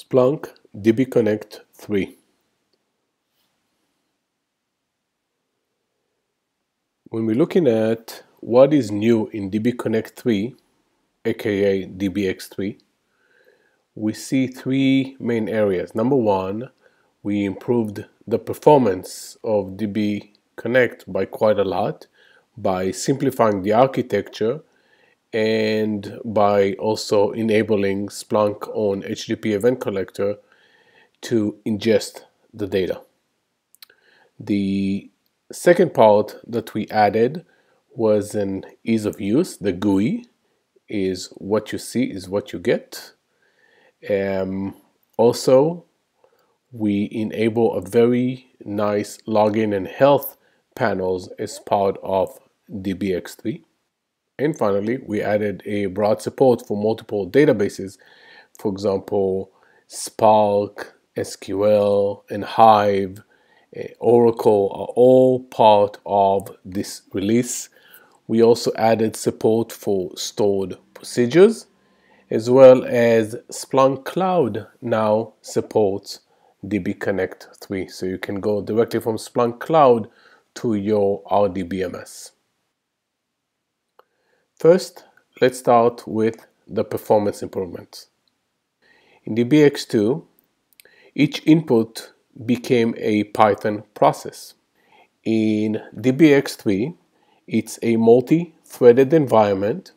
Splunk DB Connect 3. When we're looking at what is new in DB Connect 3, aka DBX3, we see three main areas. Number one, we improved the performance of DB Connect by quite a lot by simplifying the architecture and by also enabling Splunk on HTTP Event Collector to ingest the data. The second part that we added was an ease of use. The GUI is what you see is what you get. Um, also, we enable a very nice login and health panels as part of DBX3. And finally, we added a broad support for multiple databases, for example, Spark, SQL, and Hive, eh, Oracle are all part of this release. We also added support for stored procedures, as well as Splunk Cloud now supports DB Connect 3. So you can go directly from Splunk Cloud to your RDBMS. First, let's start with the performance improvements. In DBX2, each input became a Python process. In DBX3, it's a multi-threaded environment.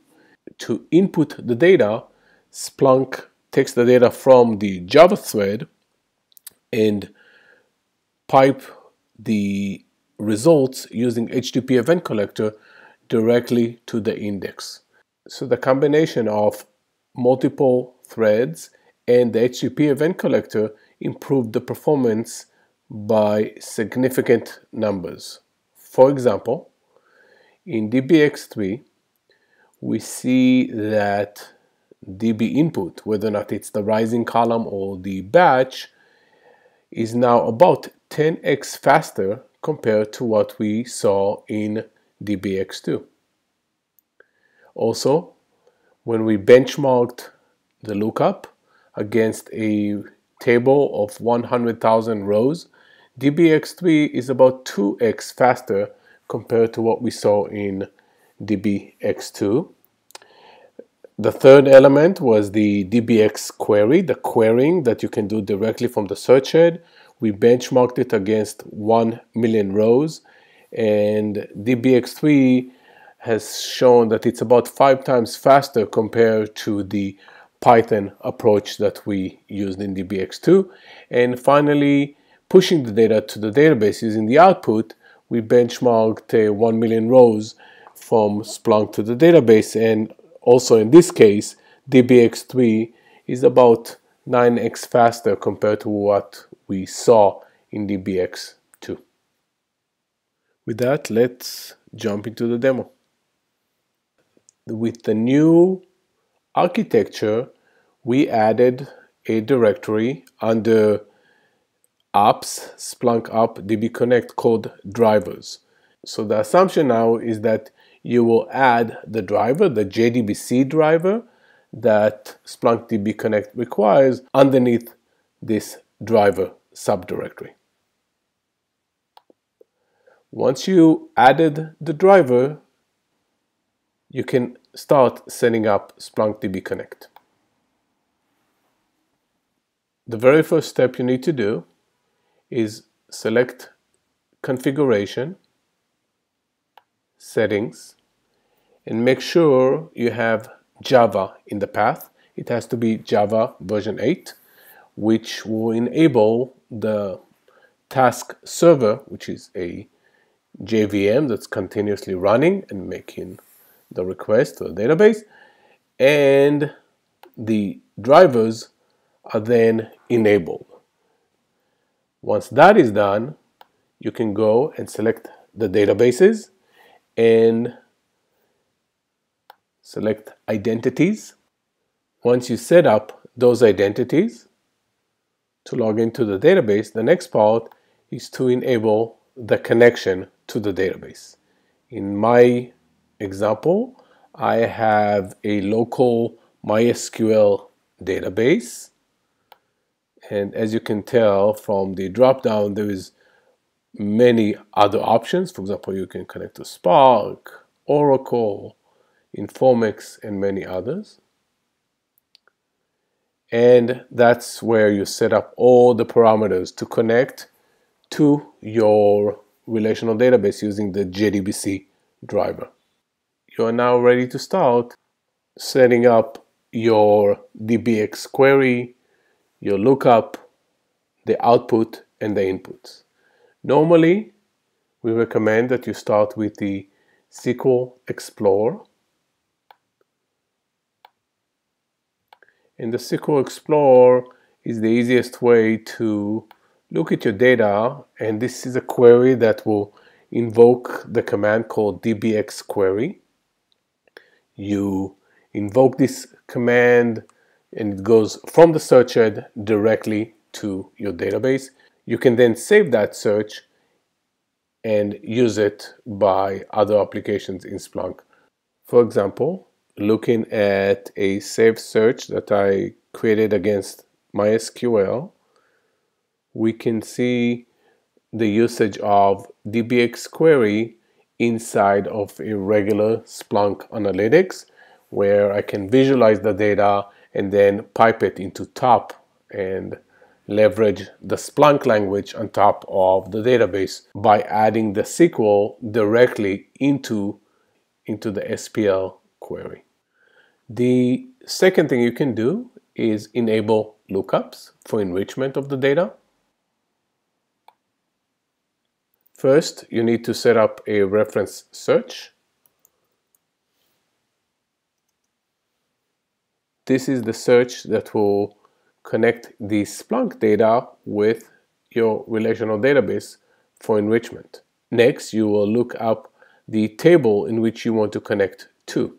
To input the data, Splunk takes the data from the Java thread and pipe the results using HTTP Event Collector directly to the index. So the combination of multiple threads and the HTTP Event Collector improved the performance by significant numbers. For example, in DBX3, we see that DB input, whether or not it's the rising column or the batch, is now about 10x faster compared to what we saw in DBX2. Also, when we benchmarked the lookup against a table of 100,000 rows, DBX3 is about 2x faster compared to what we saw in DBX2. The third element was the DBX query, the querying that you can do directly from the search head. We benchmarked it against 1 million rows and DBX3 has shown that it's about five times faster compared to the Python approach that we used in DBX2. And finally, pushing the data to the database using the output, we benchmarked uh, 1 million rows from Splunk to the database. And also in this case, DBX3 is about 9x faster compared to what we saw in DBX with that, let's jump into the demo. With the new architecture, we added a directory under apps, Splunk app DB Connect called drivers. So the assumption now is that you will add the driver, the JDBC driver that Splunk DB Connect requires underneath this driver subdirectory. Once you added the driver, you can start setting up Splunk DB Connect. The very first step you need to do is select configuration, settings, and make sure you have Java in the path. It has to be Java version 8, which will enable the task server, which is a JVM that's continuously running and making the request to the database and the drivers are then enabled. Once that is done, you can go and select the databases and select identities. Once you set up those identities to log into the database, the next part is to enable the connection to the database. In my example, I have a local MySQL database. And as you can tell from the drop down there is many other options. For example you can connect to Spark, Oracle, Informix and many others. And that's where you set up all the parameters to connect to your relational database using the JDBC driver. You are now ready to start setting up your DBX query, your lookup, the output, and the inputs. Normally, we recommend that you start with the SQL Explorer In the SQL Explorer is the easiest way to look at your data and this is a query that will invoke the command called dbx query. You invoke this command and it goes from the search head directly to your database. You can then save that search and use it by other applications in Splunk. For example, looking at a saved search that I created against MySQL, we can see the usage of dbx query inside of a regular Splunk Analytics where I can visualize the data and then pipe it into top and leverage the Splunk language on top of the database by adding the SQL directly into, into the SPL query. The second thing you can do is enable lookups for enrichment of the data. First, you need to set up a reference search. This is the search that will connect the Splunk data with your relational database for enrichment. Next, you will look up the table in which you want to connect to.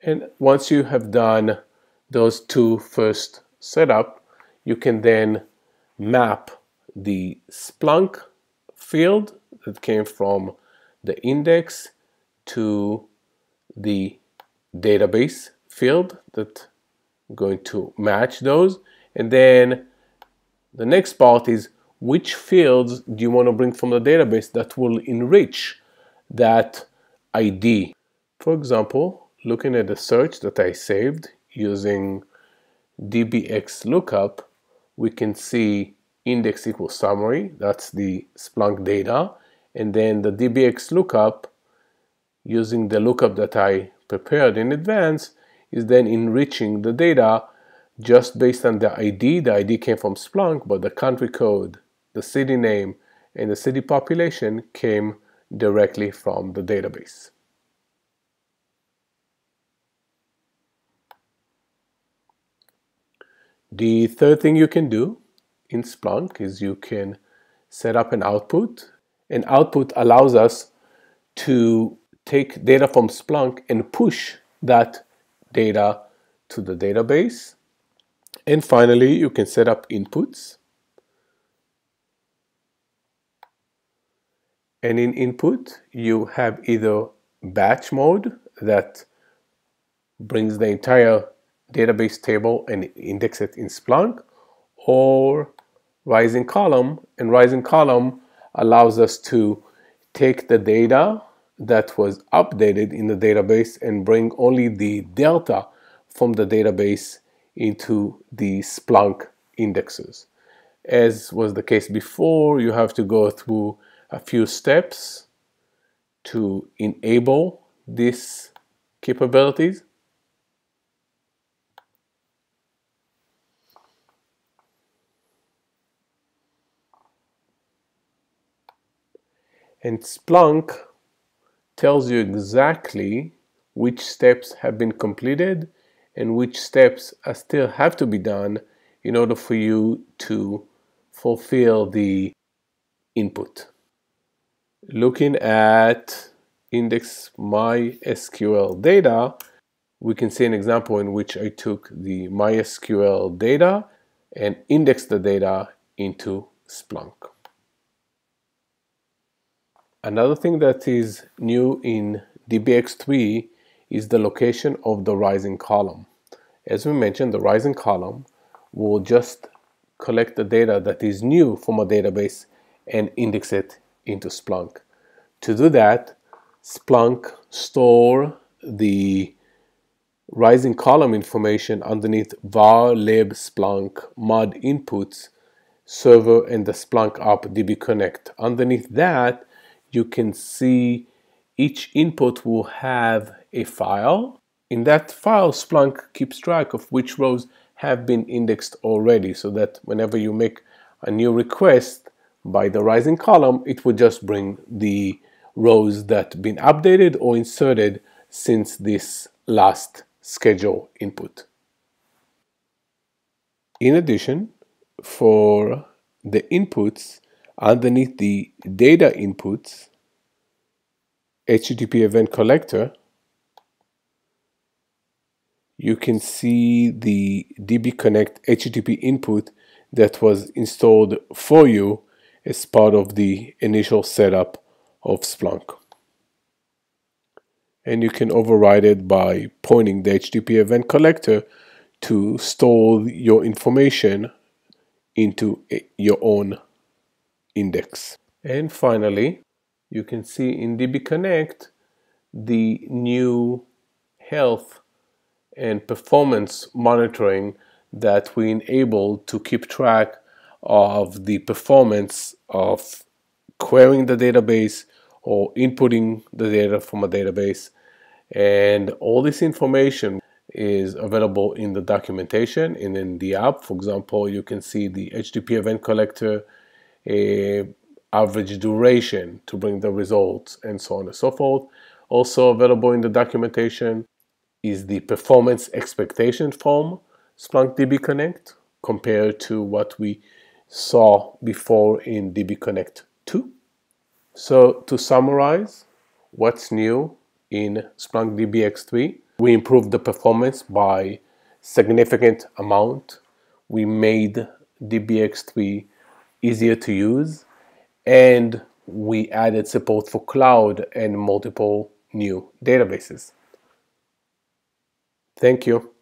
And once you have done those two first setup, you can then map the Splunk field that came from the index to the database field that going to match those. And then the next part is which fields do you want to bring from the database that will enrich that ID for example looking at the search that I saved using dbx lookup, we can see index equals summary, that's the Splunk data, and then the dbx lookup using the lookup that I prepared in advance is then enriching the data just based on the ID. The ID came from Splunk, but the country code, the city name, and the city population came directly from the database. The third thing you can do in Splunk is you can set up an output. An output allows us to take data from Splunk and push that data to the database. And finally, you can set up inputs. And in input, you have either batch mode that brings the entire database table and index it in Splunk or rising column and rising column allows us to take the data that was updated in the database and bring only the delta from the database into the Splunk indexes. As was the case before, you have to go through a few steps to enable these capabilities. And Splunk tells you exactly which steps have been completed and which steps still have to be done in order for you to fulfill the input. Looking at index MySQL data, we can see an example in which I took the MySQL data and indexed the data into Splunk. Another thing that is new in DBX3 is the location of the rising column. As we mentioned, the rising column will just collect the data that is new from a database and index it into Splunk. To do that, Splunk store the rising column information underneath var lib splunk mod inputs server and the Splunk app DB Connect. Underneath that, you can see each input will have a file. In that file, Splunk keeps track of which rows have been indexed already so that whenever you make a new request by the rising column, it would just bring the rows that have been updated or inserted since this last schedule input. In addition, for the inputs underneath the data inputs HTTP event collector, you can see the DB Connect HTTP input that was installed for you as part of the initial setup of Splunk. And you can override it by pointing the HTTP event collector to store your information into your own index. And finally, you can see in DB Connect the new health and performance monitoring that we enable to keep track of the performance of querying the database or inputting the data from a database and all this information is available in the documentation and in the app. For example, you can see the HTTP event collector, average duration to bring the results, and so on and so forth. Also available in the documentation is the performance expectation from Splunk DB Connect compared to what we saw before in DB Connect 2. So to summarize, what's new in Splunk DBX3? We improved the performance by significant amount. We made DBX3 easier to use and we added support for cloud and multiple new databases. Thank you.